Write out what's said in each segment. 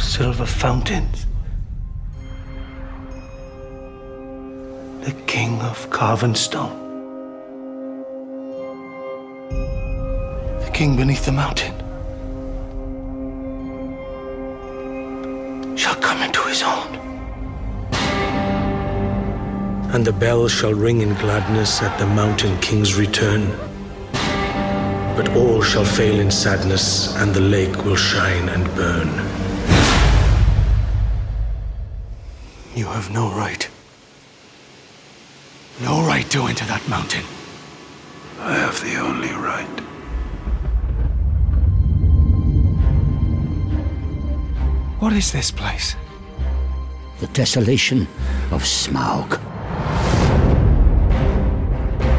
silver fountains. The king of carven stone. The king beneath the mountain. Shall come into his own. And the bell shall ring in gladness at the mountain king's return. But all shall fail in sadness, and the lake will shine and burn. You have no right. No right to enter that mountain. I have the only right. What is this place? The desolation of Smaug.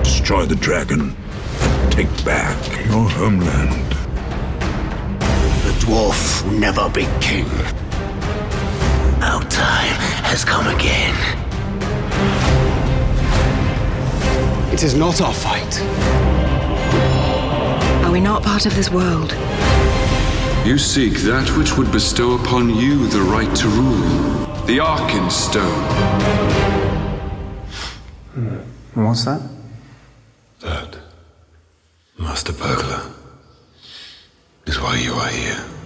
Destroy the dragon. Take back your homeland. The dwarf will never be king. It is not our fight. Are we not part of this world? You seek that which would bestow upon you the right to rule. The Arkenstone. Hmm. What's that? That, Master Burglar, is why you are here.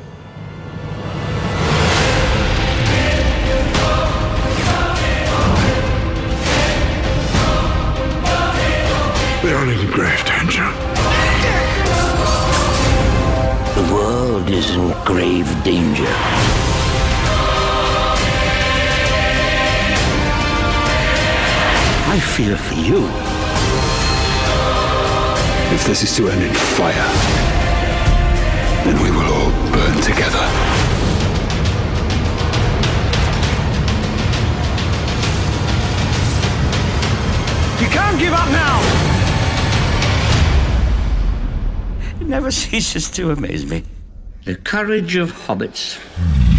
Grave danger. I fear for you. If this is to end in fire, then we will all burn together. You can't give up now! It never ceases to amaze me. The courage of hobbits.